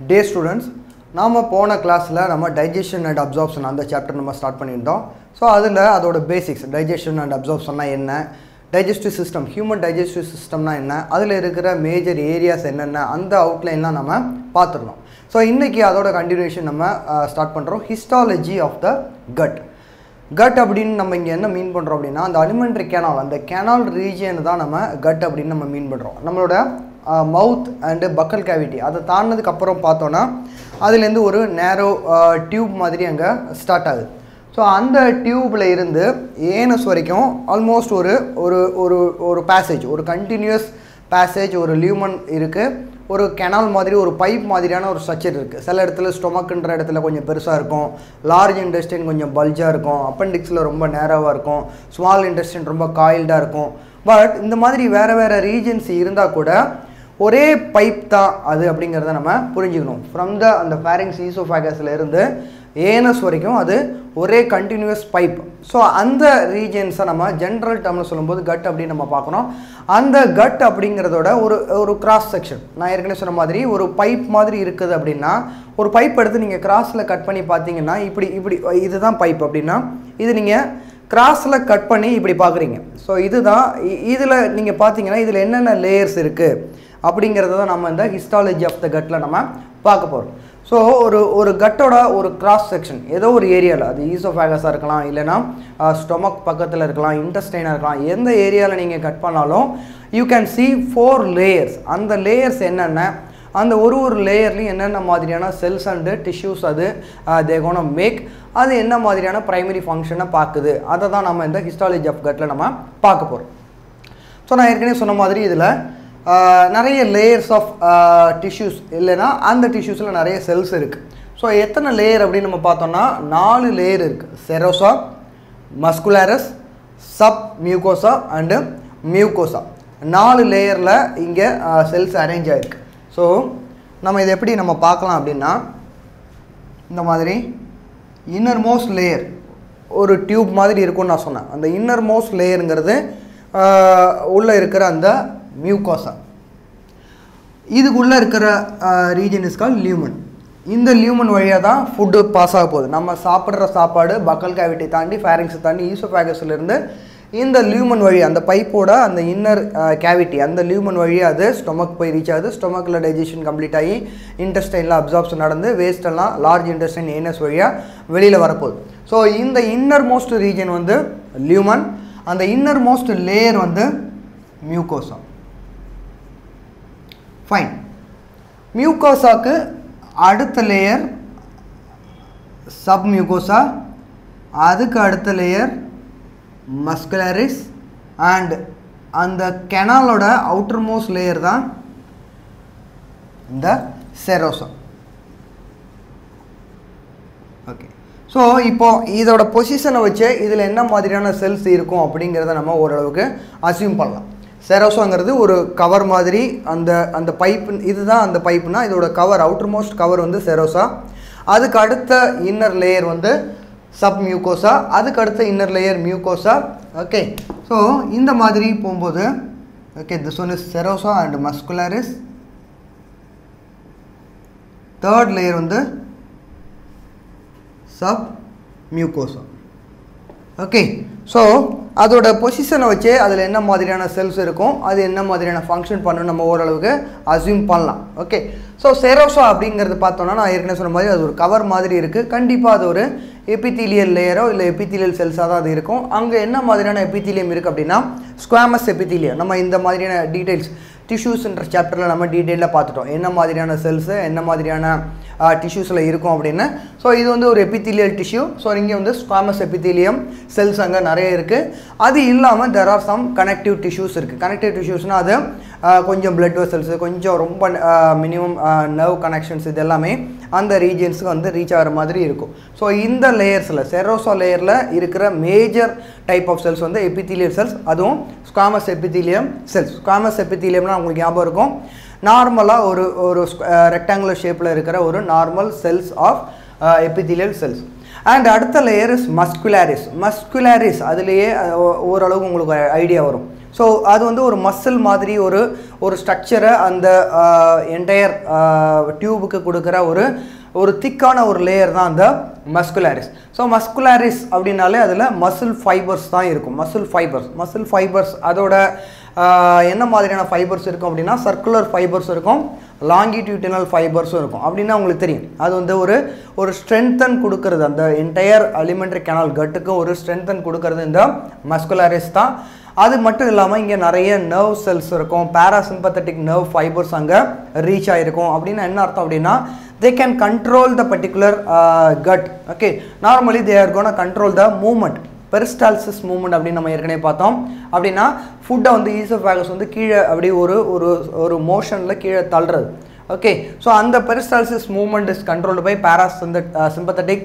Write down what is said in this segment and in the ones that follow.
டே students நாம் போன கிளாஸில் நம்ம டைஜஷன் அண்ட் அப்சார்ப்ஷன் அந்த சாப்டர் நம்ம ஸ்டார்ட் பண்ணியிருந்தோம். ஸோ அதில் அதோட பேசிக்ஸ் டைஜஷன் அண்ட் அப்சார்ப்ஷன்னா என்ன? டைஜஸ்டிவ் சிஸ்டம் ஹியூமன் டைஜஸ்டிவ் சிஸ்டம்னா என்ன? அதில் இருக்கிற மேஜர் ஏரியாஸ் என்னென்ன? அந்த அவுட்லைன்லாம் நம்ம பார்த்துருந்தோம் ஸோ இன்றைக்கி அதோட கண்டினியூஷன் நம்ம ஸ்டார்ட் பண்ணுறோம் histology of the gut gut அப்படின்னு நம்ம இங்கே என்ன மீன் பண்ணுறோம் அப்படின்னா அந்த அலிமெண்ட்ரி கேனால் அந்த கேனால் ரீஜியன் தான் நம்ம கட் அப்படின்னு நம்ம மீன் பண்ணுறோம் நம்மளோட மவுத் அண்டு பக்கல் கேவிட்டி அதை தாண்டினதுக்கப்புறம் பார்த்தோன்னா அதுலேருந்து ஒரு நேரோ டியூப் மாதிரி அங்கே ஸ்டார்ட் ஆகுது. ஸோ அந்த டியூப்பில் இருந்து ஏனஸ் வரைக்கும் ஆல்மோஸ்ட் ஒரு ஒரு ஒரு ஒரு பேசேஜ் ஒரு கண்டினியூஸ் பேசேஜ் ஒரு லியூமன் இருக்குது ஒரு கெனால் மாதிரி ஒரு பைப் மாதிரியான ஒரு ஸ்ட்ரக்சர் இருக்குது சில இடத்துல ஸ்டொமக்குன்ற இடத்துல கொஞ்சம் பெருசாக இருக்கும். லார்ஜ் இன்டெஸ்டின் கொஞ்சம் பல்ஜாக இருக்கும். அப்பெண்டிக்ஸில் ரொம்ப நேராவாக இருக்கும். ஸ்மால் இன்டெஸ்டின் ரொம்ப காயில்டாக இருக்கும். பட் இந்த மாதிரி வேறு வேறு ரீஜன்ஸ் இருந்தால் கூட ஒரே பைப் தான் அது அப்படிங்கிறத நம்ம புரிஞ்சுக்கணும். ஃப்ரம் த அந்த ஃபேரிங்ஸ் ஈசோஃபேகஸில் இருந்து ஏனஸ் வரைக்கும் அது ஒரே கண்டினியூஸ் பைப் ஸோ அந்த ரீஜன்ஸை நம்ம ஜென்ரல் டேர்மில் சொல்லும்போது கட் அப்படின்னு நம்ம பார்க்கணும். அந்த கட் அப்படிங்கிறதோட ஒரு ஒரு கிராஸ் செக்ஷன் நான் ஏற்கனவே சொன்ன மாதிரி ஒரு பைப் மாதிரி இருக்குது அப்படின்னா ஒரு பைப் எடுத்து நீங்கள் கிராஸில் கட் பண்ணி பார்த்தீங்கன்னா இப்படி இப்படி இதுதான் பைப் அப்படின்னா இது நீங்கள் கிராஸில் கட் பண்ணி இப்படி பார்க்குறீங்க. ஸோ இதுதான் இதில் நீங்கள் பார்த்தீங்கன்னா இதில் என்னென்ன லேயர்ஸ் இருக்குது அப்படிங்கிறத தான் நம்ம இந்த ஹிஸ்டாலஜி ஆஃப் த கட்டில் நம்ம பார்க்க போகிறோம் ஸோ ஒரு ஒரு கட்டோட ஒரு கிராஸ் செக்ஷன் ஏதோ ஒரு ஏரியாவில் அது ஈசோஃபேகஸாக இருக்கலாம் இல்லைனா ஸ்டொமக் பக்கத்தில் இருக்கலாம் இன்டஸ்டைனாக இருக்கலாம் எந்த ஏரியாவில் நீங்கள் கட் பண்ணாலும் you can see four layers அந்த லேயர்ஸ் என்னென்ன? அந்த ஒரு ஒரு லேயர்லையும் என்னென்ன மாதிரியான செல்ஸ் அண்டு டிஷ்யூஸ் அது தே மேக் அது என்ன மாதிரியான ப்ரைமரி ஃபங்க்ஷனை பார்க்குது? அதை தான் நம்ம இந்த ஹிஸ்டாலஜி ஆஃப் கட்டில் நம்ம பார்க்க போகிறோம் ஸோ நான் ஏற்கனவே சொன்ன மாதிரி இதில் நிறைய லேயர்ஸ் ஆஃப் டிஷ்யூஸ் இல்லைன்னா அந்த டிஷ்யூஸில் நிறைய செல்ஸ் இருக்குது ஸோ எத்தனை லேயர் அப்படின்னு நம்ம பார்த்தோம்னா நாலு லேயர் இருக்குது serosa muscularis sub mucosa and mucosa நாலு லேயரில் இங்கே செல்ஸ் அரேஞ்ச் ஆகிருக்கு ஸோ நம்ம இதை எப்படி நம்ம பார்க்கலாம் அப்படின்னா இந்த மாதிரி இன்னர் மோஸ்ட் லேயர் ஒரு டியூப் மாதிரி இருக்கும்னு நான் சொன்னேன். அந்த இன்னர் மோஸ்ட் லேயருங்கிறது உள்ளே இருக்கிற அந்த மியூகோசா இதுக்குள்ளே இருக்கிற ரீஜன் இஸ் கால் லியூமன் இந்த லியூமன் வழியாக தான் ஃபுட்டு பாஸ் ஆக போகுது. நம்ம சாப்பிட்ற சாப்பாடு பக்கல் கேவிட்டி தாண்டி ஃபேரிங்ஸை தாண்டி ஈசோஃபேகஸ்லேருந்து இந்த லியூமன் வழி அந்த பைப்போட அந்த இன்னர் கேவிட்டி அந்த லியூமன் வழியாக அது ஸ்டொமக் போய் ரீச் ஆகுது. ஸ்டொமக்கில் டைஜஷன் கம்ப்ளீட் ஆகி இன்டெஸ்டைனில் அப்சார்ப்ஷன் நடந்து வேஸ்டெல்லாம் லார்ஜ் இன்டெஸ்டைன் ஏனஸ் வழியாக வெளியில் வரப்போகுது. ஸோ இந்த இன்னர் மோஸ்ட் ரீஜன் வந்து லியூமன் அந்த இன்னர் மோஸ்ட் லேயர் வந்து மியூகோசம் ஃபைன் மியூகோசாக்கு அடுத்த லேயர் சப் மியூகோசா அதுக்கு அடுத்த லேயர் மஸ்குலரிஸ் அண்ட் அந்த கெனாலோட அவுட்டர் மோஸ்ட் லேயர் தான் இந்த செரோசா ஓகே ஸோ இப்போ இதோட பொசிஷனை வச்சு இதில் என்ன மாதிரியான செல்ஸ் இருக்கும் அப்படிங்கிறத நம்ம ஓரளவுக்கு அசியூம் பண்ணலாம். செரோசோங்கிறது ஒரு கவர் மாதிரி அந்த அந்த பைப்பு இதுதான் அந்த பைப்புனா இதோட கவர் அவுட்டர் மோஸ்ட் கவர் வந்து செரோசா அதுக்கு அடுத்த இன்னர் லேயர் வந்து சப் மியூகோசா அதுக்கு அடுத்த inner layer mucosa okay so இந்த மாதிரி போகும்போது okay this one is serosa and muscularis third layer வந்து சப் மியூகோசா ஓகே ஸோ அதோட பொசிஷனை வச்சு அதில் என்ன மாதிரியான செல்ஸ் இருக்கும் அது என்ன மாதிரியான ஃபங்க்ஷன் பண்ணணும் நம்ம ஓரளவுக்கு அசியூம் பண்ணலாம். ஓகே ஸோ செரோசா அப்படிங்கிறது பார்த்தோன்னா நான் ஏற்கனவே சொன்ன மாதிரி அது ஒரு கவர் மாதிரி இருக்குது கண்டிப்பாக அது ஒரு எபித்தீலியல் லேயரோ இல்லை எபித்தீலியல் செல்ஸாக தான் அது இருக்கும். அங்கே என்ன மாதிரியான எபித்தீலியம் இருக்குது அப்படின்னா ஸ்குவாமஸ் எபித்தீலியம் நம்ம இந்த மாதிரியான டீட்டெயில்ஸ் டிஷ்யூஸ்ன்ற சாப்டரில் நம்ம டீட்டெயிலாக பார்த்துட்டோம். என்ன மாதிரியான செல்ஸு என்ன மாதிரியான டிஷ்யூஸில் இருக்கும் அப்படின்னு. ஸோ இது வந்து ஒரு எபித்தீலியல் டிஷ்யூ ஸோ இங்கே வந்து ஸ்காமஸ் எபித்தீலியம் செல்ஸ் அங்கே நிறைய இருக்குது அது இல்லாமல் there are some connective tissues இருக்குது கனெக்டிவ் டிஷ்யூஸ்னால் அது கொஞ்சம் பிளட் வெசல்ஸு கொஞ்சம் ரொம்ப மினிமம் நர்வ் கனெக்ஷன்ஸ் இது எல்லாமே அந்த ரீஜன்ஸுக்கு வந்து ரீச் ஆகிற மாதிரி இருக்கும். ஸோ இந்த லேயர்ஸில் செரோசோ லேயரில் இருக்கிற மேஜர் டைப் ஆஃப் செல்ஸ் வந்து எபித்தீலியல் செல்ஸ் அதுவும் ஸ்காமஸ் எபித்தீலியம் செல்ஸ் ஸ்காமஸ் எபித்தீலியம்னா உங்களுக்கு ஞாபகம் இருக்கும். நார்மலாக ஒரு ஒரு ரெக்டாங்குலர் ஷேப்பில் இருக்கிற ஒரு normal cells of epithelial cells and அடுத்த லேயர் இஸ் மஸ்குலாரிஸ் மஸ்குலாரிஸ் அதுலேயே ஓ- ஓரளவுக்கு உங்களுக்கு ஐடியா வரும். ஸோ அது வந்து ஒரு மசில் மாதிரி ஒரு ஒரு ஸ்ட்ரக்சரை அந்த என்டையர் டியூபுக்கு கொடுக்குற ஒரு ஒரு திக்கான ஒரு லேயர் தான் அந்த மஸ்குலாரிஸ் ஸோ மஸ்குலாரிஸ் அப்படின்னாலே அதில் மசில் ஃபைபர்ஸ் தான் இருக்கும். மசில் ஃபைபர்ஸ் மசில் ஃபைபர்ஸ் அதோட என்ன மாதிரியான ஃபைபர்ஸ் இருக்கும் அப்படின்னா சர்க்குலர் ஃபைபர்ஸ் இருக்கும் லாங்கிடியூட்டினல் ஃபைபர்ஸும் இருக்கும். அப்படின்னா உங்களுக்கு தெரியும். அது வந்து ஒரு ஒரு ஸ்ட்ரென்தன் கொடுக்கறது. அந்த என்டையர் அலிமெண்ட்ரி கெனால் கட்டுக்கு ஒரு ஸ்ட்ரென்தன் கொடுக்கறது இந்த மஸ்குலாரிஸ் தான். அது மட்டும் இல்லாமல் இங்கே நிறைய நர்வ் செல்ஸ் இருக்கும். பேராசிம்பத்தட்டிக் நர்வ் ஃபைபர்ஸ் அங்கே ரீச் ஆகிருக்கும் அப்படின்னா என்ன அர்த்தம் அப்படின்னா they can control the particular gut okay normally they are gonna control the movement peristalsis movement அப்படின்னு நம்ம ஏற்கனவே பார்த்தோம். அப்படின்னா ஃபுட்டை வந்து ஈசோஃபேகஸ் வந்து கீழே அப்படி ஒரு ஒரு ஒரு மோஷனில் கீழே தள்ளுறது. ஓகே ஸோ அந்த peristalsis movement is controlled by parasympathetic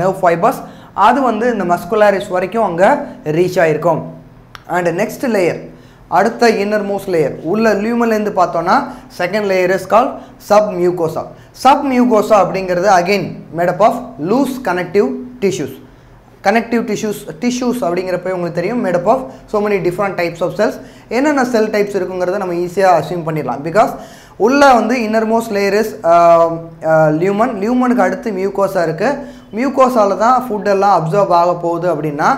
nerve fibres அது வந்து இந்த மஸ்குலாரிஸ் வரைக்கும் அங்கே ரீச் ஆகிருக்கும் அண்ட் நெக்ஸ்ட் லேயர் அடுத்த இன்னர் மோஸ்ட் லேயர் உள்ள லியூமன்லேருந்து பார்த்தோன்னா second layer is call submucosa submucosa அப்படிங்கிறது again made up of loose connective tissues connective tissues tissues அப்படிங்கிறப்ப உங்களுக்கு தெரியும் made up of so many different types of cells என்னென்ன cell types இருக்குங்கிறத நம்ம ஈஸியாக அசியூம் பண்ணிடலாம். பிகாஸ் உள்ளே வந்து இன்னர்மோஸ்ட் லேயர் இஸ் லியூமன் லியூமனுக்கு அடுத்து மியூகோசா இருக்குது மியூகோசாவில் தான் ஃபுட்டெல்லாம் அப்சர்வ் ஆக போகுது அப்படின்னா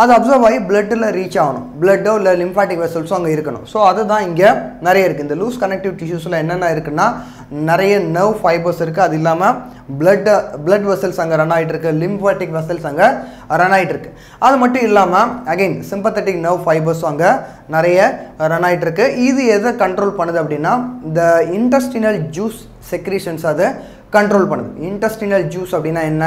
அது அப்சர்வ் ஆகி பிளட்டில் ரீச் ஆகணும். பிளட்டோ இல்லை லிம்ஃபாட்டிக் வெசல்ஸோ அங்கே இருக்கணும். ஸோ அதுதான் இங்கே நிறைய இருக்குது இந்த லூஸ் கனெக்டிவ் டிஷ்யூஸில் என்னென்ன இருக்குன்னா நிறைய நர்வ் ஃபைபர்ஸ் இருக்குது அது இல்லாமல் பிளட் பிளட் வெசல்ஸ் அங்கே ரன் ஆகிட்டு இருக்கு. லிம்ஃபாட்டிக் வெசல்ஸ் அங்கே ரன் ஆகிட்டு இருக்கு. அது மட்டும் இல்லாமல் அகைன் சிம்பத்தட்டிக் நர்வ் ஃபைபர்ஸும் அங்கே நிறைய ரன் ஆகிட்டு இருக்கு. இது எதை கண்ட்ரோல் பண்ணுது அப்படின்னா இந்த இன்டஸ்டினல் ஜூஸ் செக்ரீஷன்ஸ் அதை கண்ட்ரோல் பண்ணுது. இன்டஸ்டினல் ஜூஸ் அப்படின்னா என்ன?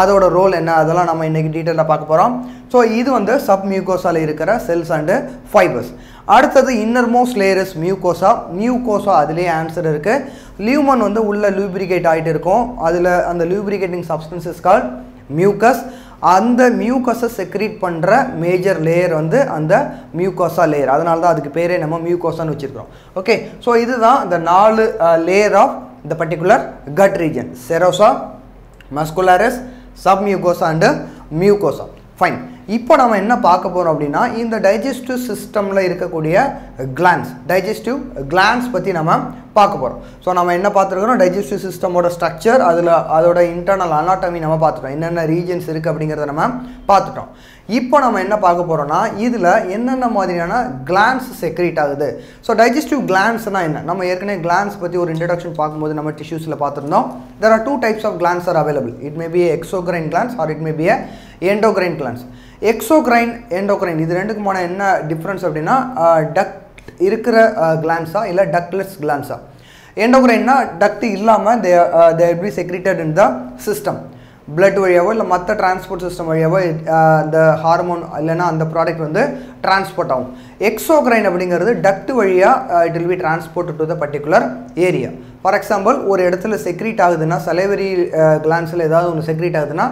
அதோட ரோல் என்ன? அதெல்லாம் நம்ம இன்றைக்கி டீட்டெயிலாக பார்க்க போகிறோம் ஸோ இது வந்து சப் மியூகோசாவில் இருக்கிற செல்ஸ் அண்டு ஃபைபர்ஸ் அடுத்தது innermost layer is mucosa mucosa அதுலேயே ஆன்சர் இருக்குது லியூமன் வந்து உள்ளே லூப்ரிகேட் ஆகிட்டு இருக்கும். அதில் அந்த லூப்ரிகேட்டிங் சப்ஸ்டன்சஸ் கால் மியூக்கஸ் அந்த மியூக்கஸை செக்ரீட் பண்ணுற மேஜர் லேயர் வந்து அந்த மியூகோசா லேயர் அதனால தான் அதுக்கு பேரே நம்ம மியூகோசான்னு வச்சுருக்கிறோம். ஓகே ஸோ இதுதான் இந்த நாலு uh, layer of the particular gut region. Serosa muscularis submucosa and mucosa fine இப்போ நம்ம என்ன பார்க்க போகிறோம் அப்படின்னா இந்த டைஜஸ்டிவ் சிஸ்டமில் இருக்கக்கூடிய கிளான்ஸ் டைஜஸ்டிவ் கிளான்ஸ் பற்றி நம்ம பார்க்க போகிறோம் ஸோ நம்ம என்ன பார்த்துருக்குறோம்? டைஜஸ்டிவ் சிஸ்டமோட ஸ்ட்ரக்சர் அதில் அதோட இன்டர்னல் அனாட்டமி நம்ம பார்த்துட்டோம். என்னென்ன ரீஜன்ஸ் இருக்குது அப்படிங்கிறத நம்ம பார்த்துட்டோம். இப்போ நம்ம என்ன பார்க்க போகிறோம்னா இதில் என்னென்ன மாதிரியான கிளான்ஸ் செக்ரீட் ஆகுது? ஸோ டைஜஸ்டிவ் கிளான்ஸ்னால் என்ன? நம்ம ஏற்கனவே கிளான்ஸ் பற்றி ஒரு இன்ட்ரடக்ஷன் பார்க்கும்போது நம்ம டிஷ்யூஸில் பார்த்துருந்தோம். There are two types of glands are available it may be exocrine glands are it may be endocrine glands exocrine endocrine இது ரெண்டுக்குமான என்ன டிஃப்ரென்ஸ் அப்படின்னா டக்ட் இருக்கிற கிளான்ஸா இல்லை டக்ட்லெஸ் கிளான்ஸா எண்டோக்ரைன்னா டக்ட் இல்லாமல் they there be secreted in the system blood வழியாவோ இல்லை மற்ற டிரான்ஸ்போர்ட் சிஸ்டம் வழியாவோ அந்த ஹார்மோன் இல்லைன்னா அந்த ப்ராடக்ட் வந்து டிரான்ஸ்போர்ட் ஆகும். எக்ஸோக்ரைன் அப்படிங்கிறது டக்ட் வழியாக it will be transport to the particular area for example ஒரு இடத்துல செக்ரீட் ஆகுதுன்னா சலைவரி கிளான்ஸில் ஏதாவது ஒன்று செக்ரீட் ஆகுதுன்னா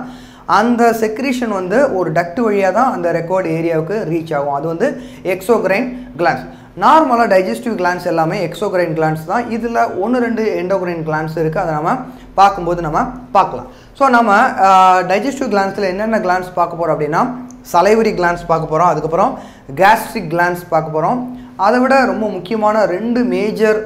அந்த செக்ரீஷன் வந்து ஒரு டக்ட் வழியாக தான் அந்த ரெக்கார்டு ஏரியாவுக்கு ரீச் ஆகும். அது வந்து எக்ஸோக்ரைன் கிளான்ஸ் நார்மலாக டைஜஸ்டிவ் கிளான்ஸ் எல்லாமே எக்ஸோக்ரைன் கிளான்ஸ் தான். இதில் ஒன்று ரெண்டு எண்டோக்ரைன் கிளான்ஸ் இருக்குது அதை நம்ம பார்க்கும்போது நம்ம பார்க்கலாம். ஸோ நம்ம டைஜஸ்டிவ் கிளான்ஸில் என்னென்ன கிளான்ஸ் பார்க்க போகிறோம் அப்படின்னா சலைவரி கிளான்ஸ் பார்க்க போகிறோம் அதுக்கப்புறம் கேஸ்ட்ரிக் கிளான்ஸ் பார்க்க போகிறோம் அதை விட ரொம்ப முக்கியமான ரெண்டு மேஜர்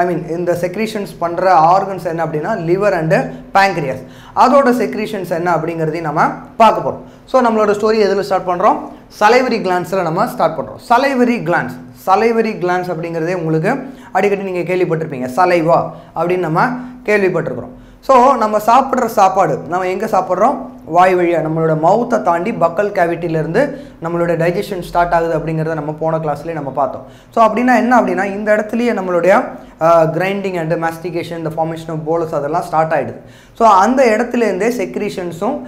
ஐ மீன் இந்த செக்ரீஷன்ஸ் பண்ணுற ஆர்கன்ஸ் என்ன அப்படின்னா லிவர் அண்டு பேங்க்ரியாஸ் அதோட செக்ரீஷன்ஸ் என்ன அப்படிங்கிறதையும் நம்ம பார்க்க போகிறோம் ஸோ நம்மளோட ஸ்டோரி எதில் ஸ்டார்ட் பண்ணுறோம் சலைவரி கிளான்ஸில் நம்ம ஸ்டார்ட் பண்ணுறோம் சலைவரி கிளான்ஸ் சலைவரி கிளான்ஸ் அப்படிங்கிறதே உங்களுக்கு அடிக்கடி நீங்கள் கேள்விப்பட்டிருப்பீங்க. சலைவா அப்படின்னு நம்ம கேள்விப்பட்டிருக்கிறோம். ஸோ நம்ம சாப்பிட்ற சாப்பாடு நம்ம எங்கே சாப்பிட்றோம்? வாய் வழியாக நம்மளோட மவுத்தை தாண்டி பக்கல் கேவிட்டிலேருந்து நம்மளோட டைஜஷன் ஸ்டார்ட் ஆகுது அப்படிங்கிறத நம்ம போன கிளாஸ்லேயே நம்ம பார்த்தோம். ஸோ அப்படின்னா என்ன அப்படின்னா இந்த இடத்துலையே நம்மளுடைய கிரைண்டிங் அண்டு மாஸ்டிகேஷன் இந்த ஃபார்மேஷன் ஆஃப் போலஸ் அதெல்லாம் ஸ்டார்ட் ஆகிடுது ஸோ அந்த இடத்துலேருந்தே செக்ரீஷன்ஸும்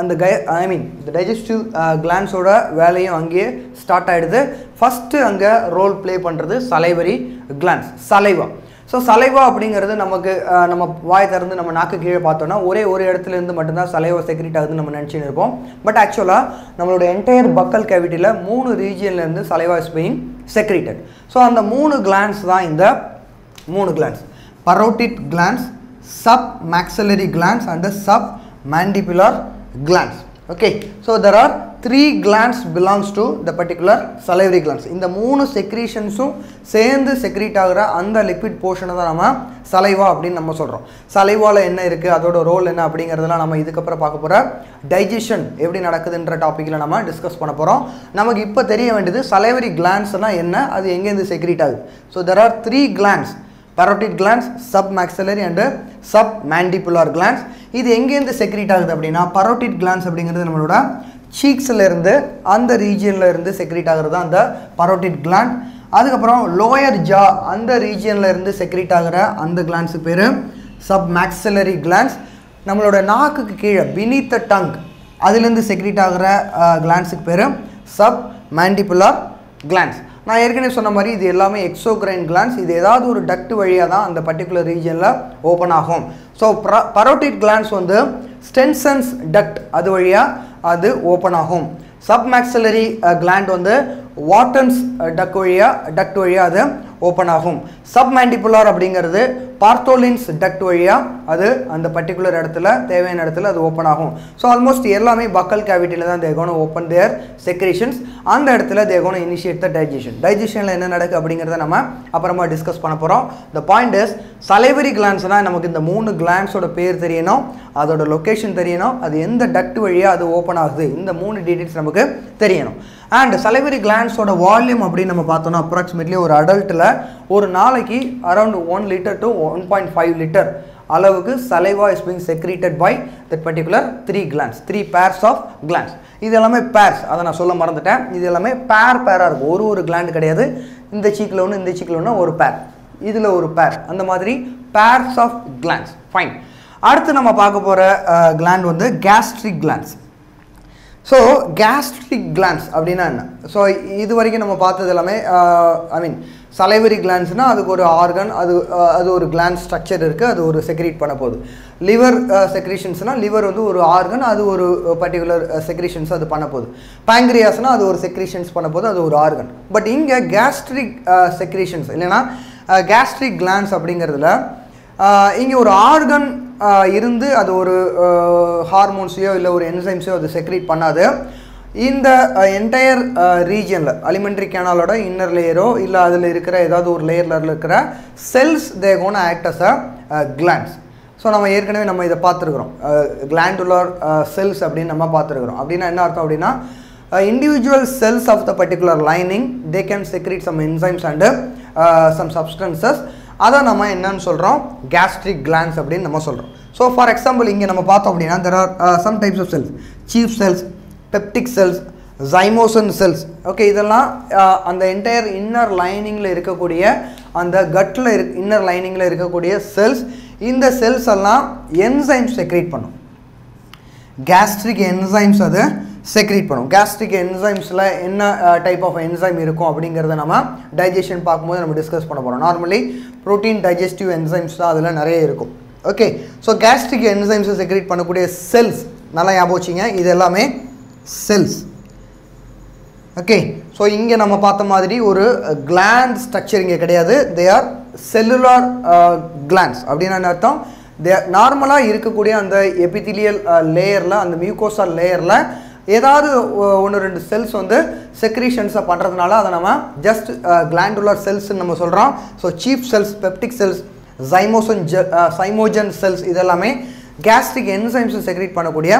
அந்த கை ஐ மீன் இந்த டைஜஸ்டிவ் கிளான்ஸோட வேலையும் அங்கேயே ஸ்டார்ட் ஆகிடுது ஃபஸ்ட்டு அங்கே ரோல் ப்ளே பண்ணுறது salivary glands saliva so saliva அப்படிங்கிறது நமக்கு நம்ம வாய் திறந்து நம்ம நாக்கு கீழே பார்த்தோன்னா ஒரே ஒரு இடத்துலேருந்து மட்டும்தான் சலைவா செக்ரிட் ஆகுதுன்னு நம்ம நினச்சின்னு இருப்போம். பட் ஆக்சுவலாக நம்மளோட என்டையர் பக்கல் கேவிட்டியில் மூணு ரீஜியன்லேருந்து saliva is being secreted so அந்த மூணு கிளான்ஸ் தான் இந்த மூணு glands parotid glands submaxillary glands and sub mandibular glands. Okay. So there are three glands belongs to the particular salivary glands இந்த மூணு செக்ரீஷன்ஸும் சேர்ந்து செக்ரீட் ஆகிற அந்த லிக்விட் போர்ஷனை தான் நம்ம சலைவா அப்படின்னு நம்ம சொல்கிறோம் சலைவாவில் என்ன இருக்குது அதோட ரோல் என்ன அப்படிங்கிறதெல்லாம் நம்ம இதுக்கப்புறம் பார்க்க போகிற டைஜஷன் எப்படி நடக்குதுன்ற டாப்பிக்கில் நம்ம டிஸ்கஸ் பண்ண போகிறோம் நமக்கு இப்போ தெரிய வேண்டியது சலைவரி கிளான்ஸ்னால் என்ன? அது எங்கேருந்து செக்ரீட் ஆகுது? So there are three glands parotid glands submaxillary and submandibular glands. இது எங்கேருந்து செக்ரீட் ஆகுது அப்படின்னா பரோட்டிட் கிளான்ஸ் அப்படிங்கிறது நம்மளோட சீக்ஸ்லேருந்து இருந்து அந்த ரீஜியனில் இருந்து செக்ரீட் ஆகுறது தான் அந்த பரோட்டிட் கிளாண்ட் அதுக்கப்புறம் லோயர் ஜா அந்த ரீஜியனில் இருந்து செக்ரீட் ஆகிற அந்த கிளான்ஸு பேர் சப் மேக்ஸலரி கிளான்ஸ் நம்மளோட நாக்குக்கு கீழே பினித் த டங் அதுலேருந்து செக்ரீட் ஆகிற கிளான்ஸுக்கு பேர் சப் மேண்டிபுலார் கிளான்ஸ் நான் ஏற்கனவே சொன்ன மாதிரி இது எல்லாமே எக்ஸோக்ரைன் கிளான்ஸ் இது ஏதாவது ஒரு டக்ட் வழியாக தான் அந்த பர்டிகுலர் ரீஜனில் ஓப்பன் ஆகும். ஸோ பரோட்டிட் கிளான்ஸ் வந்து ஸ்டென்சன்ஸ் டக்ட் அது வழியாக அது ஓப்பன் ஆகும். சப்மேக்சலரி கிளாண்ட் uh, வந்து வாட்டன்ஸ் டக் வழியாக டக்ட் வழியாக அது ஓப்பன் ஆகும். சப்மேண்டிபுலார் அப்படிங்கிறது பார்த்தோலின்ஸ் டக்ட் வழியாக அது அந்த பர்டிகுலர் இடத்துல தேவையான இடத்துல அது ஓப்பன் ஆகும். ஸோ ஆல்மோஸ்ட் எல்லாமே பக்கல் கேவிட்டியில் தான் தேகோன ஓப்பன் தேர் செக்ரேஷன்ஸ் அந்த இடத்துல தேகோன இனிஷியேட் த டைஜஷன் டைஜஷனில் என்ன நடக்குது அப்படிங்கிறத நம்ம அப்புறமா டிஸ்கஸ் பண்ண போகிறோம் த பாயிண்ட் இஸ் சலைவரி கிளான்ஸ்னால் நமக்கு இந்த மூணு கிளான்ஸோட பேர் தெரியணும் அதோட லொக்கேஷன் தெரியணும் அது எந்த டக்ட் வழியாக அது ஓப்பன் ஆகுது இந்த மூணு டீட்டெயில்ஸ் நமக்கு தெரியணும். அண்ட் சலைவரி கிளான்ஸோட வால்யூம் அப்படின்னு நம்ம பார்த்தோம்னா அப்ராக்சிமேட்லி ஒரு அடல்ட்டில் ஒரு நாளைக்கு around one litre to one point five litre அளவுக்கு saliva is being secreted by that particular three glands three pairs of glands இது எல்லாமே பேர்ஸ் அதை நான் சொல்ல மறந்துட்டேன். இது எல்லாமே பேர் பேராக இருக்கும். ஒரு ஒரு கிளாண்ட் கிடையாது. இந்த சீக்கில் ஒன்று இந்த சீக்கில் ஒன்று ஒரு பேர் இதில் ஒரு பேர் அந்த மாதிரி பேர்ஸ் ஆஃப் கிளான்ஸ் ஃபைன் அடுத்து நம்ம பார்க்க போகிற கிளாண்ட் வந்து gastric glands so gastric glands அப்படின்னா என்ன? ஸோ இது வரைக்கும் நம்ம பார்த்தது எல்லாமே ஐ மீன் சலைவரி கிளான்ஸ்னால் அதுக்கு ஒரு ஆர்கன் அது அது ஒரு கிளான்ஸ் ஸ்ட்ரக்சர் இருக்குது அது ஒரு செக்ரீட் பண்ண போகுது. லிவர் செக்ரீஷன்ஸ்னால் லிவர் வந்து ஒரு ஆர்கன் அது ஒரு பர்டிகுலர் செக்ரீஷன்ஸ் அது பண்ண போகுது. பேங்க்ரியாஸ்னால் அது ஒரு செக்ரீஷன்ஸ் பண்ண போது அது ஒரு ஆர்கன் பட் இங்கே கேஸ்ட்ரிக் செக்ரீஷன்ஸ் இல்லைன்னா கேஸ்ட்ரிக் கிளான்ஸ் அப்படிங்கிறதுல இங்கே ஒரு ஆர்கன் இருந்து அது ஒரு ஹார்மோன்ஸையோ இல்லை ஒரு என்சைம்ஸையோ அது செக்ரீட் பண்ணாது. இந்த என்டையர் ரீஜனில் அலிமெண்ட்ரி கேனாலோட இன்னர் லேயரோ இல்லை அதில் இருக்கிற ஏதாவது ஒரு லேயரில் இருக்கிற cells they gonna act as a glands so நம்ம ஏற்கனவே நம்ம இதை பார்த்துருக்குறோம். கிளாண்டுலர் செல்ஸ் அப்படின்னு நம்ம பார்த்துருக்குறோம். அப்படின்னா என்ன அர்த்தம் அப்படின்னா individual cells of the particular lining they can secrete some enzymes and some substances அதை நம்ம என்னன்னு சொல்கிறோம் கேஸ்ட்ரிக் கிளான்ஸ் அப்படின்னு நம்ம சொல்கிறோம் ஸோ ஃபார் எக்ஸாம்பிள் இங்கே நம்ம பார்த்தோம் அப்படின்னா there are some types of cells chief cells peptic cells zymogen cells okay இதெல்லாம் அந்த என்டையர் இன்னர் லைனிங்கில் இருக்கக்கூடிய அந்த கட்டில் இரு இன்னர் லைனிங்கில் இருக்கக்கூடிய செல்ஸ் இந்த செல்ஸ் எல்லாம் என்சைம் செக்ரேட் பண்ணும். கேஸ்ட்ரிக் என்சைம்ஸ் அது செக்ரீட் பண்ணும். கேஸ்ட்ரிக் என்சைம்ஸில் என்ன டைப் ஆஃப் என்சைம் இருக்கும் அப்படிங்கிறத நம்ம டைஜஷன் பார்க்கும்போது நம்ம டிஸ்கஸ் பண்ண போகிறோம் நார்மலி ப்ரோட்டீன் டைஜஸ்டிவ் என்சைம்ஸ் தான் அதில் நிறைய இருக்கும். ஓகே ஸோ கேஸ்ட்ரிக் என்சைம்ஸை செக்ரீட் பண்ணக்கூடிய செல்ஸ் நல்லா ஞாபகம் வச்சிங்க. இது எல்லாமே செல்ஸ் ஓகே ஸோ இங்கே நம்ம பார்த்த மாதிரி ஒரு கிளாண்ட் ஸ்ட்ரக்சர் இங்கே கிடையாது. தே ஆர் செல்லுலார் கிளாண்ட்ஸ் அப்படின்னு அர்த்தம்? தே நார்மலாக இருக்கக்கூடிய அந்த எபிதிலியல் uh, லேயரில் அந்த மியூகோசா லேயரில் ஏதாவது uh, ஒன்று ரெண்டு செல்ஸ் வந்து செக்ரீஷன்ஸை பண்ணுறதுனால அதை நம்ம ஜஸ்ட் கிளாண்டுலர் செல்ஸ்ன்னு நம்ம சொல்கிறோம் so chief cells peptic cells zymogen ஜ சைமோஜன் செல்ஸ் இதெல்லாமே கேஸ்ட்ரிக் என்சைம்ஸை செக்ரீட் பண்ணக்கூடிய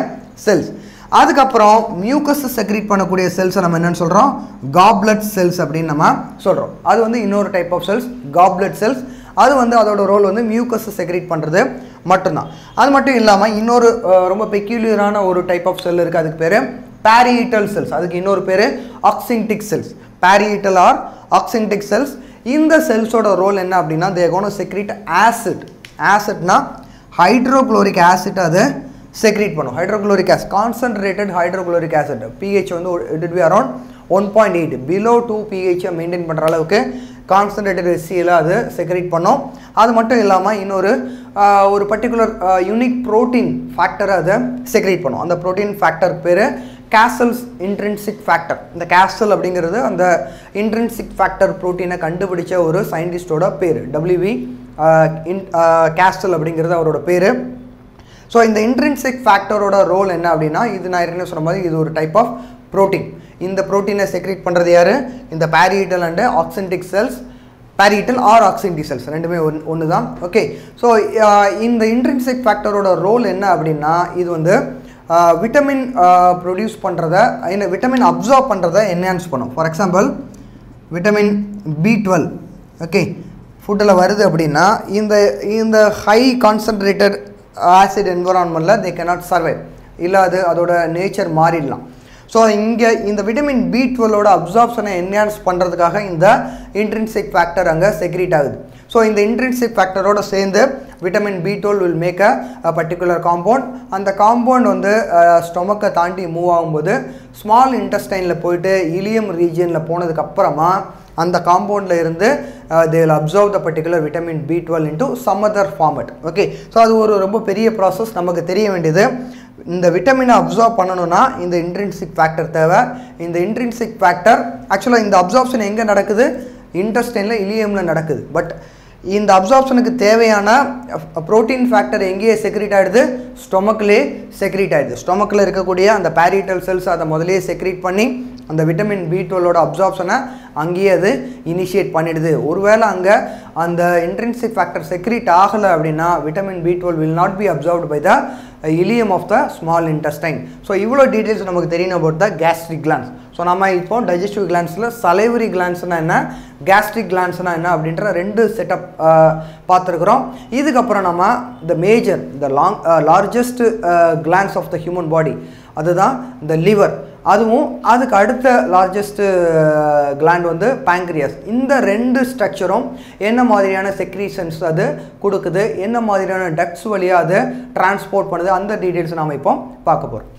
செல்ஸ் அதுக்கப்புறம் மியூக்கஸ் செக்ரீட் பண்ணக்கூடிய செல்ஸை நம்ம என்னென்னு சொல்கிறோம் காப்லெட் செல்ஸ் அப்படின்னு நம்ம சொல்கிறோம் அது வந்து இன்னொரு type of cells goblet cells அது வந்து அதோட ரோல் வந்து மியூக்கஸ் செக்ரீட் பண்ணுறது மட்டும்தான். அது மட்டும் இல்லாமல் இன்னொரு ரொம்ப பெக்யூலியரான ஒரு டைப் ஆஃப் செல் இருக்குது அதுக்கு பேர் பேரியட்டல் செல்ஸ் அதுக்கு இன்னொரு பேர் oxyntic cells parietal or oxyntic cells இந்த செல்ஸோட ரோல் என்ன அப்படின்னா தேகோன செக்ரிட் ஆசிட் ஆசிட்னா ஹைட்ரோக்ளோரிக் ஆசிட் அது செக்ரீட் பண்ணும். Hydrochloric acid concentrated hydrochloric acid pH வந்து it be around one point eight below two பிஹெச்சை maintain பண்ணுற அளவுக்கு கான்சன்ட்ரேட்டட் எஸ்சியில் அது செக்ரேட் பண்ணும். அது மட்டும் இல்லாமல் இன்னொரு ஒரு பர்டிகுலர் யூனிக் ப்ரோட்டீன் ஃபேக்டரை அதை செக்ரேட் பண்ணும். அந்த ப்ரோட்டீன் ஃபேக்டர் பேர் கேசல்ஸ் இன்ட்ரென்சிக் ஃபேக்டர் இந்த கேசல் அப்படிங்கிறது அந்த இன்ட்ரென்சிக் ஃபேக்டர் ப்ரோட்டீனை கண்டுபிடிச்ச ஒரு சயின்டிஸ்டோட பேர். டபிள்யூவி இன் கேஸ்டல் அப்படிங்கிறது அவரோட பேர். ஸோ இந்த இன்ட்ரின்சிக் ஃபேக்டரோட ரோல் என்ன அப்படின்னா இது நான் ஏற்கனவே சொன்ன மாதிரி இது ஒரு டைப் ஆஃப் ப்ரோட்டீன் இந்த ப்ரோட்டீனை செக்ரேட் பண்ணுறது யார்? இந்த parietal and oxyntic cells parietal or oxyntic cells ரெண்டுமே ஒன் ஒன்று தான் ஓகே ஸோ இந்த இன்ட்ரின்சிக் ஃபேக்டரோட ரோல் என்ன அப்படின்னா இது வந்து விட்டமின் ப்ரொடியூஸ் பண்ணுறத என்ன விட்டமின் அப்சார்ப் பண்ணுறத என்ஹான்ஸ் பண்ணும். For example vitamin B twelve okay ஃபுட்டில் வருது அப்படின்னா இந்த இந்த ஹை கான்சன்ட்ரேட்டட் ஆசிட் என்வரான்மெண்ட்டில் தே cannot சர்வைவ் இல்லை அது அதோட நேச்சர் மாறிடலாம். ஸோ இங்கே இந்த விட்டமின் பி டுவெலோட அப்சார்ப்ஷனை என்ஹான்ஸ் பண்ணுறதுக்காக இந்த இன்ட்ரின்சிக் ஃபேக்டர் அங்கே செக்ரீட் ஆகுது. ஸோ இந்த இன்ட்ரின்சிக் ஃபேக்டரோட சேர்ந்து vitamin B twelve will make a particular compound அந்த காம்பவுண்ட் வந்து ஸ்டொமக்கை தாண்டி மூவ் ஆகும்போது ஸ்மால் இன்டெஸ்டைனில் போயிட்டு இலியம் ரீஜியனில் போனதுக்கப்புறமா அந்த காம்பவுண்டில் இருந்து they will absorb the particular vitamin B twelve into some other format okay so அது ஒரு ரொம்ப பெரிய ப்ராசஸ் நமக்கு தெரிய வேண்டியது இந்த விட்டமினை அப்சர்வ் பண்ணணும்னா இந்த இன்ட்ரின்சிக் ஃபேக்டர் தேவை. இந்த இன்ட்ரின்சிக் ஃபேக்டர் ஆக்சுவலாக இந்த அப்சார்ப்ஷன் எங்கே நடக்குது? இன்டெஸ்டைனில் இலியமில் நடக்குது. பட் இந்த அப்சார்ப்ஷனுக்கு தேவையான uh, ப்ரோட்டீன் ஃபேக்டர் எங்கேயே செக்ரீட் ஆகிடுது ஸ்டொமக்கிலே செக்ரீட் ஆகிடுது ஸ்டொமக்கில் இருக்கக்கூடிய அந்த பேரிட்டல் செல்ஸ் அதை முதலே செக்ரீட் பண்ணி அந்த விட்டமின் பி டுவெல்லோட அப்சார்ப்ஷனை அங்கேயே அது இனிஷியேட் பண்ணிடுது. ஒருவேளை அங்கே அந்த இன்ட்ரென்சிக் ஃபேக்டர் செக்ரீட் ஆகலை அப்படின்னா vitamin B twelve will not be absorbed by the ileum of the small intestine so இவ்வளோ டீட்டெயில்ஸ் நமக்கு தெரியணும் about the gastric glands so நம்ம இப்போ டைஜஸ்டிவ் கிளான்ஸில் சலைவரி கிளான்ஸ்னால் என்ன கேஸ்ட்ரிக் கிளான்ஸ்னால் என்ன அப்படின்ற ரெண்டு செட்டப் uh, பார்த்துருக்குறோம். இதுக்கப்புறம் நம்ம the major the long largest glands of the human body அதுதான் இந்த லிவர் அதுவும் அதுக்கு அடுத்த லார்ஜஸ்ட்டு கிளாண்ட் வந்து பேங்க்ரியாஸ் இந்த ரெண்டு ஸ்ட்ரக்சரும் என்ன மாதிரியான செக்ரீஷன்ஸ் அது கொடுக்குது என்ன மாதிரியான டக்ஸ் வழியாக அது டிரான்ஸ்போர்ட் பண்ணுது அந்த டீட்டெயில்ஸ் நாம் இப்போ பார்க்க போகிறோம்